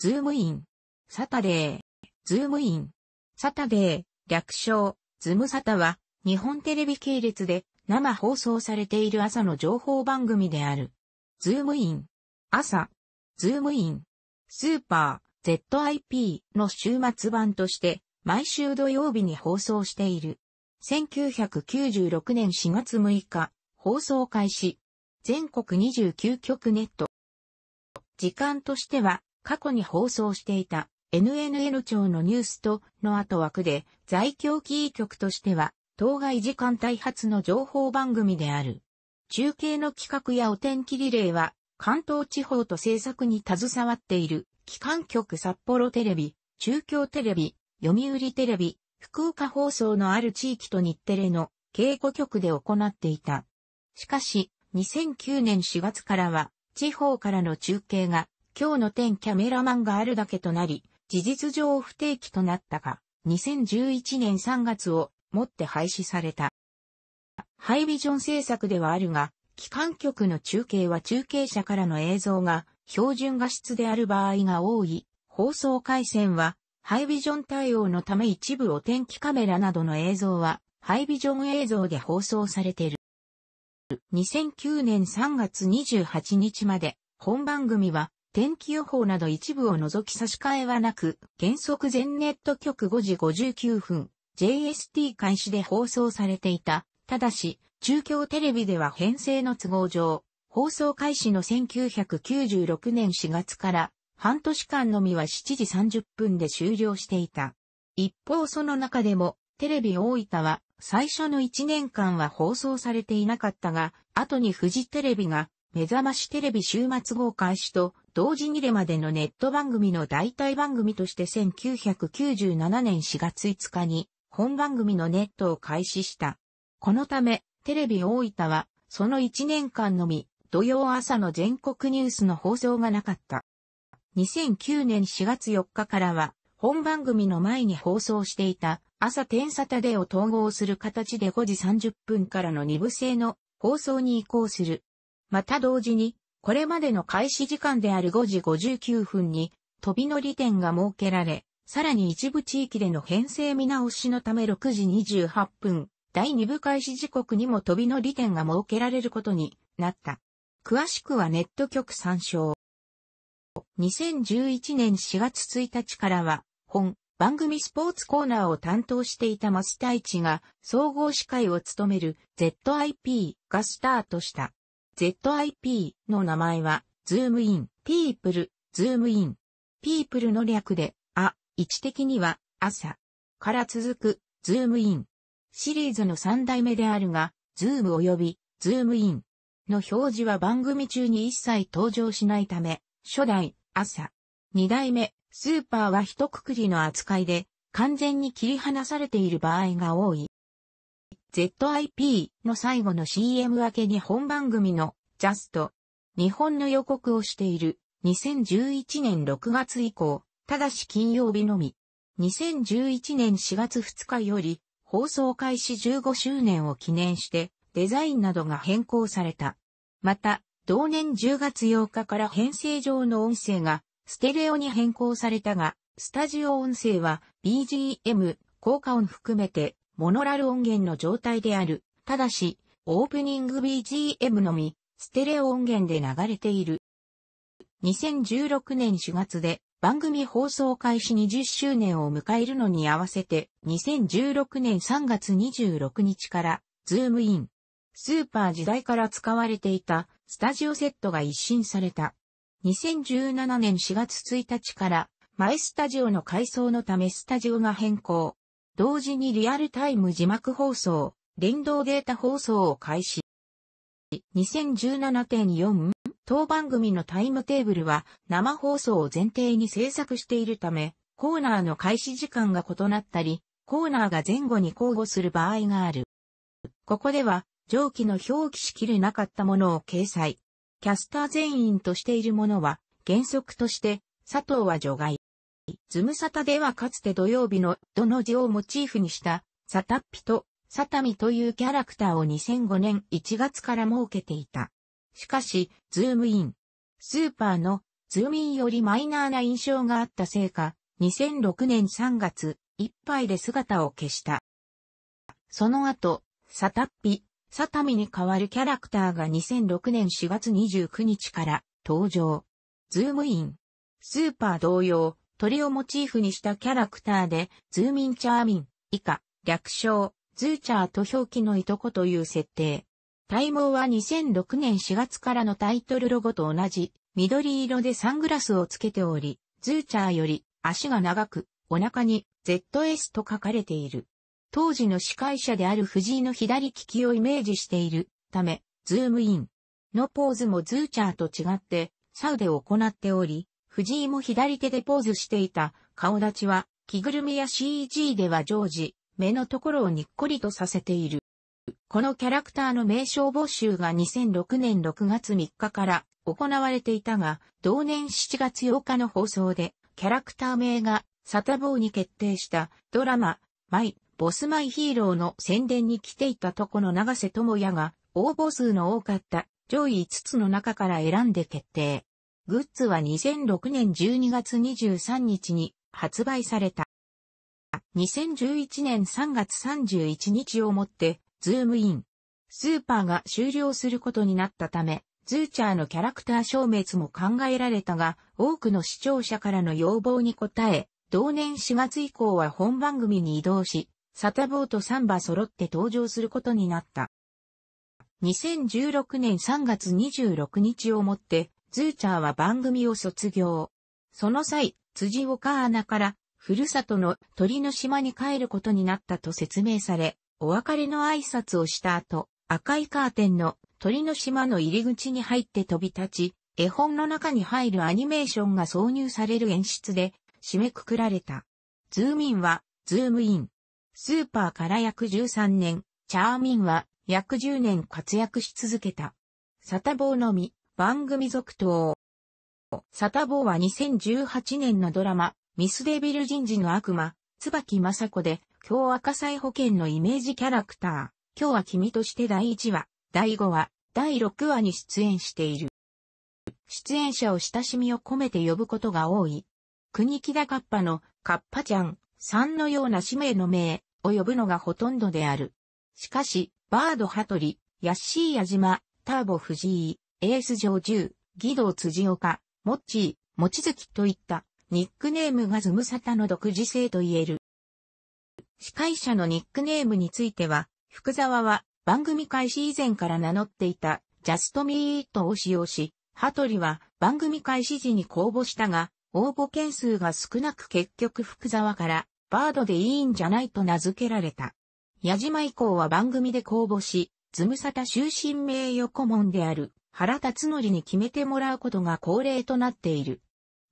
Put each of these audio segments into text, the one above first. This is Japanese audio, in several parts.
ズームイン、サタデー、ズームイン、サタデー、略称、ズムサタは、日本テレビ系列で生放送されている朝の情報番組である。ズームイン、朝、ズームイン、スーパー、ZIP の週末版として、毎週土曜日に放送している。1996年4月6日、放送開始。全国29局ネット。時間としては、過去に放送していた NNN 庁のニュースとの後枠で在京キー局としては当該時間帯発の情報番組である。中継の企画やお天気リレーは関東地方と制作に携わっている機関局札幌テレビ、中京テレビ、読売テレビ、福岡放送のある地域と日テレの稽古局で行っていた。しかし、2009年4月からは地方からの中継が今日の点キャメラマンがあるだけとなり、事実上不定期となったが、2011年3月をもって廃止された。ハイビジョン制作ではあるが、機関局の中継は中継車からの映像が標準画質である場合が多い。放送回線はハイビジョン対応のため一部お天気カメラなどの映像はハイビジョン映像で放送されている。2009年3月28日まで本番組は天気予報など一部を除き差し替えはなく、原則全ネット局5時59分、JST 開始で放送されていた。ただし、中京テレビでは編成の都合上、放送開始の1996年4月から半年間のみは7時30分で終了していた。一方その中でも、テレビ大分は最初の1年間は放送されていなかったが、後にフジテレビが目覚ましテレビ週末号開始と同時にれまでのネット番組の代替番組として1997年4月5日に本番組のネットを開始した。このため、テレビ大分はその1年間のみ土曜朝の全国ニュースの放送がなかった。2009年4月4日からは本番組の前に放送していた朝天サタデーを統合する形で5時30分からの2部制の放送に移行する。また同時にこれまでの開始時間である5時59分に飛び乗り点が設けられ、さらに一部地域での編成見直しのため6時28分、第2部開始時刻にも飛び乗り点が設けられることになった。詳しくはネット局参照。2011年4月1日からは、本、番組スポーツコーナーを担当していた増田一が総合司会を務める ZIP がスタートした。ZIP の名前は、 Zoom In、People、Zoom In。People の略で、あ、位置的には、朝から続く、ズームイン。シリーズの3代目であるが、ズーム及び、ズームインの表示は番組中に一切登場しないため、初代、朝。2代目、スーパーは一括りの扱いで、完全に切り離されている場合が多い。ZIP の最後の CM 明けに本番組のジャスト日本の予告をしている2011年6月以降、ただし金曜日のみ。2011年4月2日より放送開始15周年を記念してデザインなどが変更された。また、同年10月8日から編成上の音声がステレオに変更されたが、スタジオ音声は BGM、効果音含めてモノラル音源の状態である。ただし、オープニング BGM のみ、ステレオ音源で流れている。2016年4月で番組放送開始20周年を迎えるのに合わせて、2016年3月26日から、ズームイン。スーパー時代から使われていたスタジオセットが一新された。2017年4月1日から、マイスタジオの改装のためスタジオが変更。同時にリアルタイム字幕放送、連動データ放送を開始。2017.4当番組のタイムテーブルは生放送を前提に制作しているため、コーナーの開始時間が異なったり、コーナーが前後に交互する場合がある。ここでは、上記の表記しきれなかったものを掲載。キャスター全員としているものは、原則として、佐藤は除外。ズムサタではかつて土曜日のどの字をモチーフにしたサタッピとサタミというキャラクターを2005年1月から設けていた。しかし、ズームイン、スーパーのズーミンよりマイナーな印象があったせいか、2006年3月、いっぱいで姿を消した。その後、サタッピ、サタミに代わるキャラクターが2006年4月29日から登場。ズームイン。スーパー同様、鳥をモチーフにしたキャラクターで、ズーミンチャーミン、以下、略称、ズーチャーと表記のいとこという設定。体毛は2006年4月からのタイトルロゴと同じ、緑色でサングラスをつけており、ズーチャーより足が長く、お腹に ZS と書かれている。当時の司会者である藤井の左利きをイメージしているため、ズームインのポーズもズーチャーと違ってサウで行っており、藤井も左手でポーズしていた顔立ちは着ぐるみや CG では常時、目のところをにっこりとさせている。このキャラクターの名称募集が2006年6月3日から行われていたが、同年7月8日の放送でキャラクター名がサタボーに決定したドラマ、マイ、ボスマイヒーローの宣伝に来ていたとこの長瀬智也が応募数の多かった上位5つの中から選んで決定。グッズは2006年12月23日に発売された。2011年3月31日をもって、ズームイン、スーパーが終了することになったため、ズーチャーのキャラクター消滅も考えられたが、多くの視聴者からの要望に応え、同年4月以降は本番組に移動し、サタボーと3羽揃って登場することになった。2016年3月26日をもって、ズーチャーは番組を卒業。その際、辻岡アナから、ふるさとの鳥の島に帰ることになったと説明され、お別れの挨拶をした後、赤いカーテンの鳥の島の入り口に入って飛び立ち、絵本の中に入るアニメーションが挿入される演出で締めくくられた。ズームインは、ズームイン。スーパーから約13年、チャーミンは約10年活躍し続けた。サタボーのみ、番組続投。サタボーは2018年のドラマ、ミスデビル人事の悪魔、椿雅子で、今日赤彩保険のイメージキャラクター、今日は君として第1話、第5話、第6話に出演している。出演者を親しみを込めて呼ぶことが多い。国木田カッパのカッパちゃん、さんのような使命の名を呼ぶのがほとんどである。しかし、バード羽鳥、ヤッシー矢島、ターボ藤井、エース上重、義堂辻岡、モッチー、モチズキといったニックネームがズムサタの独自性と言える。司会者のニックネームについては、福沢は番組開始以前から名乗っていたジャストミートを使用し、ハトリは番組開始時に公募したが、応募件数が少なく結局福沢からバードでいいんじゃないと名付けられた。矢島以降は番組で公募し、ズムサタ終身名誉顧問である原辰則に決めてもらうことが恒例となっている。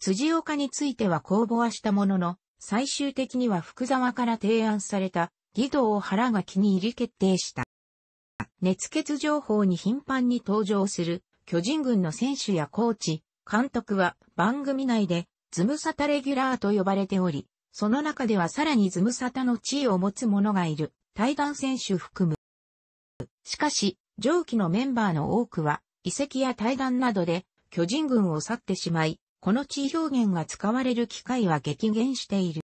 辻岡については公募はしたものの、最終的には福沢から提案された義堂を原が気に入り決定した。熱血情報に頻繁に登場する巨人軍の選手やコーチ、監督は番組内でズムサタレギュラーと呼ばれており、その中ではさらにズムサタの地位を持つ者がいる対談選手含む。しかし、上記のメンバーの多くは遺跡や対談などで巨人軍を去ってしまい、この地表現が使われる機会は激減している。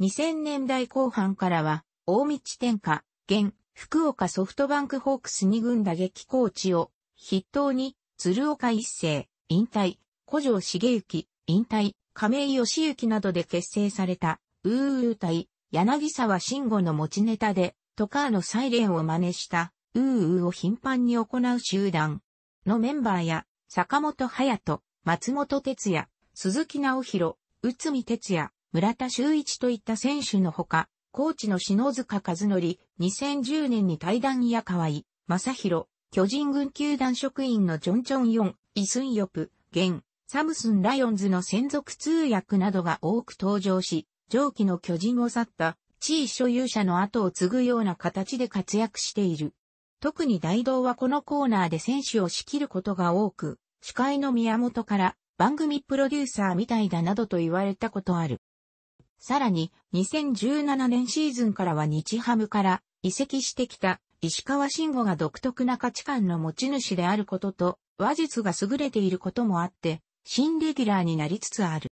2000年代後半からは、大道天下、現、福岡ソフトバンクホークス2軍打撃コーチを筆頭に、鶴岡一世、引退、古城茂之、引退、亀井義行などで結成された、ウーウー隊、柳沢慎吾の持ちネタで、トカーのサイレンを真似した、ウーウーを頻繁に行う集団。のメンバーや、坂本隼人、松本哲也、鈴木直弘、内海哲也、村田修一といった選手のほか、コーチの篠塚和則、2010年に対談や河合、正宏、巨人軍球団職員のジョンチョンヨン、イスンヨプ、ゲン、サムスンライオンズの専属通訳などが多く登場し、上記の巨人を去った地位所有者の後を継ぐような形で活躍している。特に大道はこのコーナーで選手を仕切ることが多く、司会の宮本から番組プロデューサーみたいだなどと言われたことある。さらに、2017年シーズンからは日ハムから移籍してきた石川慎吾が独特な価値観の持ち主であることと、話術が優れていることもあって、新レギュラーになりつつある。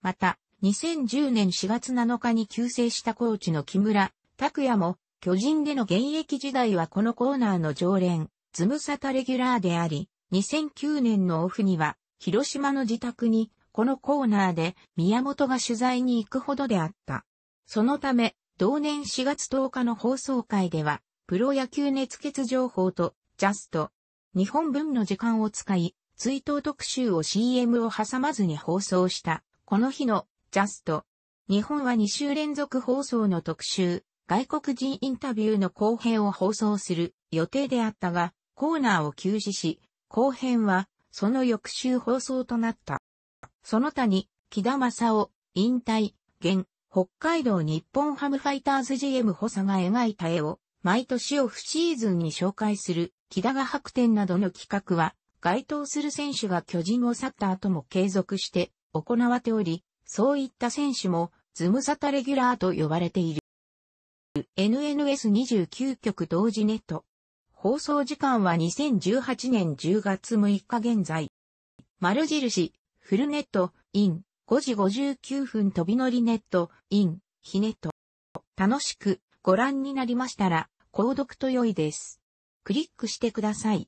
また、2010年4月7日に急成したコーチの木村拓也も、巨人での現役時代はこのコーナーの常連、ズムサタレギュラーであり、2009年のオフには、広島の自宅に、このコーナーで宮本が取材に行くほどであった。そのため、同年4月10日の放送会では、プロ野球熱血情報と、ジャスト、日本分の時間を使い、追悼特集を CM を挟まずに放送した、この日の、ジャスト。日本は2週連続放送の特集、外国人インタビューの後編を放送する予定であったが、コーナーを休止し、後編は、その翌週放送となった。その他に、木田正夫、引退、現、北海道日本ハムファイターズ GM 補佐が描いた絵を、毎年オフシーズンに紹介する、木田が白展などの企画は、該当する選手が巨人を去った後も継続して行われており、そういった選手もズムサタレギュラーと呼ばれている。NNS29 局同時ネット。放送時間は2018年10月6日現在。丸印、フルネット、イン、5時59分飛び乗りネット、イン、ヒネット。楽しくご覧になりましたら、購読と良いです。クリックしてください。